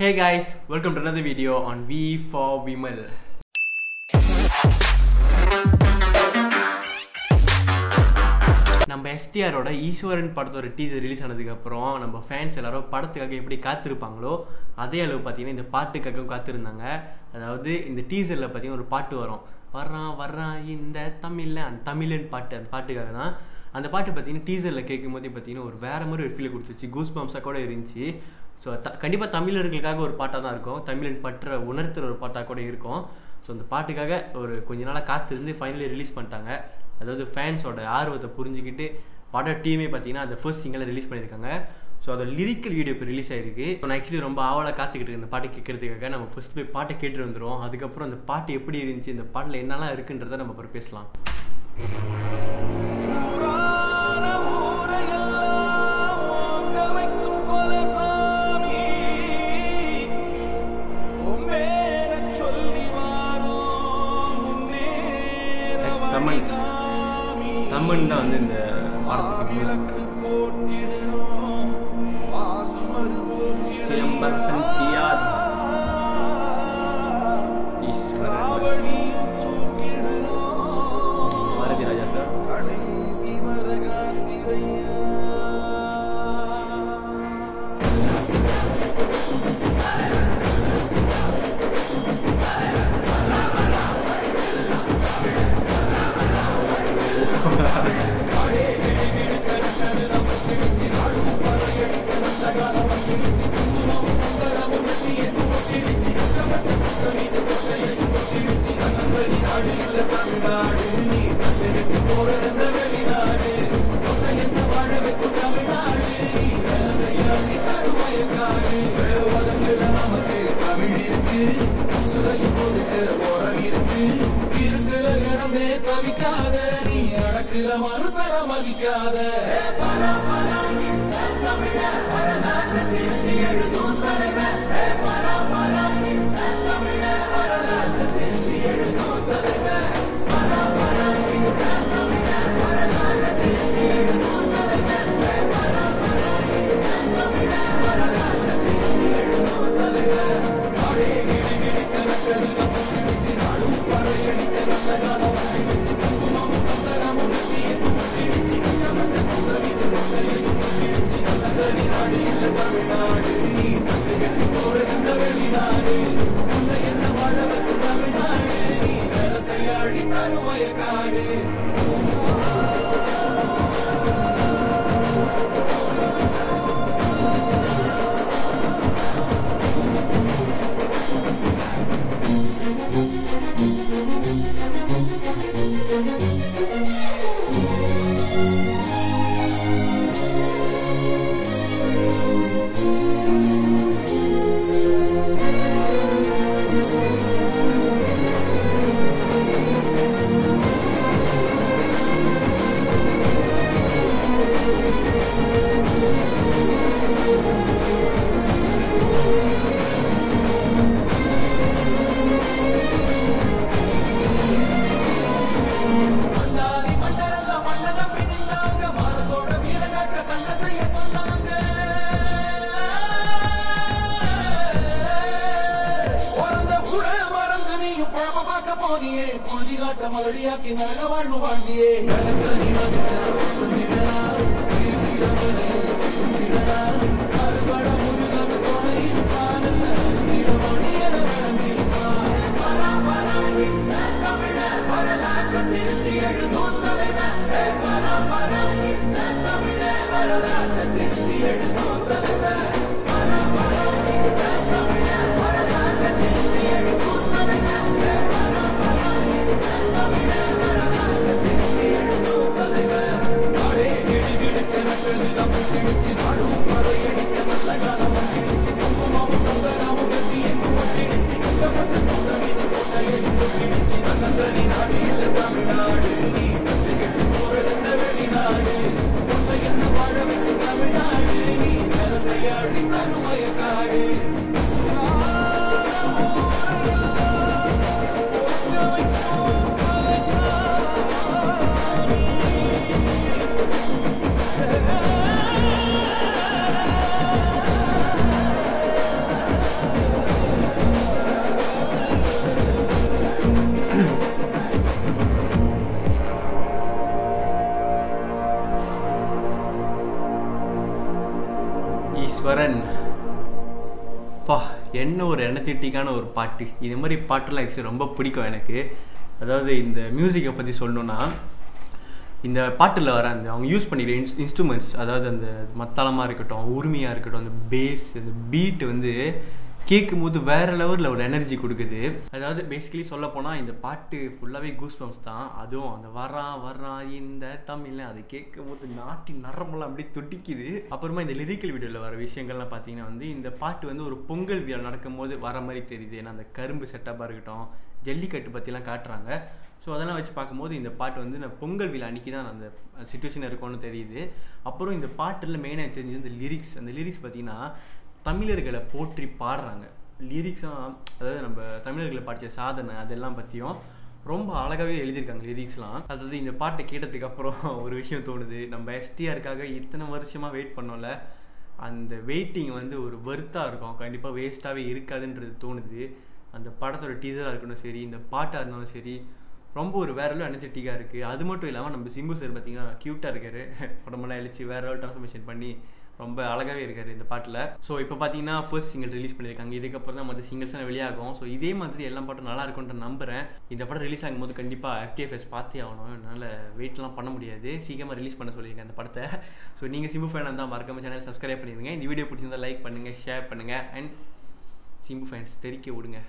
Hey guys, welcome to another video on V for Vimal. நம்ம எஸ்டிஆரோட ஈஸ்வரன் படத்தோட teaser release ஆனதுக்கப்புறம் நம்ம ஃபேன்ஸ் எல்லாரும் படத்துக்காக எப்படி காத்திருப்பாங்களோ அதே அளவு பார்த்தீங்கன்னா இந்த பாட்டுக்காக காத்திருந்தாங்க. அதாவது இந்த டீசரில் பார்த்தீங்கன்னா ஒரு பாட்டு வரும். வர்றான் வர்றான் இந்த தமிழில் அந்த தமிழன் பாட்டு அந்த பாட்டுக்காக தான். அந்த பாட்டு பார்த்தீங்கன்னா டீசரில் கேட்கும் போதே பார்த்தீங்கன்னா ஒரு வேறு மாதிரி ஒரு ஃபீல் கொடுத்துச்சு. கூஸ் பம்ஸாக கூட இருந்துச்சு. ஸோ த கண்டிப்பாக தமிழர்களுக்காக ஒரு பாட்டாக தான் இருக்கும். தமிழன் பற்ற உணர்த்துற ஒரு பாட்டாக கூட இருக்கும். ஸோ அந்த பாட்டுக்காக ஒரு கொஞ்ச நாளாக காத்திருந்து ஃபைனலி ரிலீஸ் பண்ணிட்டாங்க. அதாவது ஃபேன்ஸோட ஆர்வத்தை புரிஞ்சுக்கிட்டு பட டீமே பார்த்தீங்கன்னா அந்த ஃபர்ஸ்ட் சிங்கிளை ரிலீஸ் பண்ணியிருக்காங்க. ஸோ அதோட லிரிக்கல் வீடியோ இப்போ ரிலீஸ் ஆயிருக்கு. ஸோ நான் ஆக்சுவலி ரொம்ப ஆவலாக காத்துக்கிட்டு இருக்கேன் இந்த பாட்டு கேட்கறதுக்காக. நம்ம ஃபர்ஸ்ட் போய் பாட்டை கேட்டு வந்துடுவோம் அதுக்கப்புறம் அந்த பாட்டு எப்படி இருந்துச்சு இந்த பாட்டில் என்னெல்லாம் இருக்குன்றதை நம்ம அப்புறம் பேசலாம். வழிகாமி. தமிழ் தான் வந்து இந்த படத்துக்கு விளக்கு போட்டிடுறோம் வாசுமரு இருக்கிற இடமே தவிக்காத நீ அடக்குற மனசர மதிக்காத பரா தமிழ எழுதும். செய்ய அழி பழம பார்க்க காட்ட மறுபடியாக்கி நல்ல வாழ்வு வாழ்ந்தியே. சிரிச்சிடலா. அறுபட முருகன் என பரா பரா இந்த தமிழ வரலாற்று திருத்தி எழுதும் தலைவர் பரா பரா இந்த தமிழ வரலாற்று திருத்தி எழுதும் தலைவர் பா என்ன ஒரு எனர்ஜெட்டிக்கான ஒரு பாட்டு. இது மாதிரி பாட்டுலாம் ஆக்சுவலி ரொம்ப பிடிக்கும் எனக்கு. அதாவது இந்த மியூசிக்கை பற்றி சொல்லணும்னா இந்த பாட்டில் வர அந்த அவங்க யூஸ் பண்ணிக்கிற இன்ஸ் இன்ஸ்ட்ருமெண்ட்ஸ் அதாவது அந்த மத்தாளமாக இருக்கட்டும் உரிமையாக இருக்கட்டும் அந்த பேஸ் அந்த பீட்டு வந்து கேட்கும் போது வேற லெவலில் ஒரு எனர்ஜி கொடுக்குது. அதாவது பேசிக்கலி சொல்ல போனால் இந்த பாட்டு ஃபுல்லாகவே கூஸ் பம்ப்ஸ் தான். அதுவும் அந்த வரான் வரான் இந்த தமிழ்ல அதை கேட்கும் போது நாட்டி நரம்பெல்லாம் அப்படியே துடிக்குது. அப்புறமா இந்த லிரிக்கல் வீடியோவில் வர விஷயங்கள்லாம் பார்த்தீங்கன்னா வந்து இந்த பாட்டு வந்து ஒரு பொங்கல் விழா நடக்கும் போது வர மாதிரி தெரியுது. ஏன்னா அந்த கரும்பு செட்டப்பாக இருக்கட்டும் ஜல்லிக்கட்டு பற்றிலாம் காட்டுறாங்க. ஸோ அதெல்லாம் வச்சு பார்க்கும்போது இந்த பாட்டு வந்து நான் பொங்கல் விழா அன்றைக்கி தான் அந்த சுச்சுவேஷன் இருக்கும்னு தெரியுது. அப்புறம் இந்த பாட்டில் மெயினாக தெரிஞ்சது இந்த லிரிக்ஸ் அந்த லிரிக்ஸ் பார்த்தீங்கன்னா தமிழர்களை போற்றி பாடுறாங்க. லிரிக்ஸும் அதாவது நம்ம தமிழர்களை படித்த சாதனை அதெல்லாம் பற்றியும் ரொம்ப அழகாகவே எழுதியிருக்காங்க லிரிக்ஸ்லாம் அதாவது இந்த பாட்டை கேட்டதுக்கு அப்புறம் ஒரு விஷயம் தோணுது. நம்ம எஸ்டிஆருக்காக இத்தனை வருஷமாக வெயிட் பண்ணோம்ல அந்த வெயிட்டிங் வந்து ஒரு வெர்த்தாக இருக்கும். கண்டிப்பாக வேஸ்ட்டாகவே இருக்காதுன்றது தோணுது. அந்த படத்தோட டீசராக இருக்கணும் சரி இந்த பாட்டாக இருந்தாலும் சரி ரொம்ப ஒரு வேற லெவல் எனர்ஜெட்டிக்காக இருக்குது அது மட்டும் இல்லாமல் நம்ம சிம்பு சார் பார்த்தீங்கன்னா க்யூட்டாக இருக்காரு. உடம்பெல்லாம் இழிச்சு வேற லெவல் ட்ரான்ஸ்ஃபர்மேஷன் பண்ணி ரொம்ப அழகாகவே இருக்காரு இந்த பாட்டில். ஸோ இப்போ பார்த்தீங்கன்னா ஃபர்ஸ்ட் சிங்கிள் ரிலீஸ் பண்ணியிருக்காங்க இதுக்கப்புறம் தான் மற்ற சிங்கிள்ஸ்லாம் வெளியாகும். ஸோ இதே மாதிரி எல்லா பாட்டும் நல்லா இருக்கும்ன்ற நம்புகிறேன் இந்த படம் ரிலீஸ் ஆகும்போது கண்டிப்பாக எஃப்டிஎஃப்எஸ் பார்த்தே ஆகணும். என்னால் வெயிட்லாம் பண்ண முடியாது. சீக்கிரமாக ரிலீஸ் பண்ண சொல்லியிருக்கேன் அந்த படத்தை. ஸோ நீங்கள் சிம்பு ஃபேனாக இருந்தால் மறக்காம சேனல் சப்ஸ்கிரைப் பண்ணிடுங்க இந்த வீடியோ பிடிச்சிருந்தா லைக் பண்ணுங்கள் ஷேர் பண்ணுங்கள் அண்ட் சிம்பு ஃபேன்ஸ் தெரிக்க விடுங்க.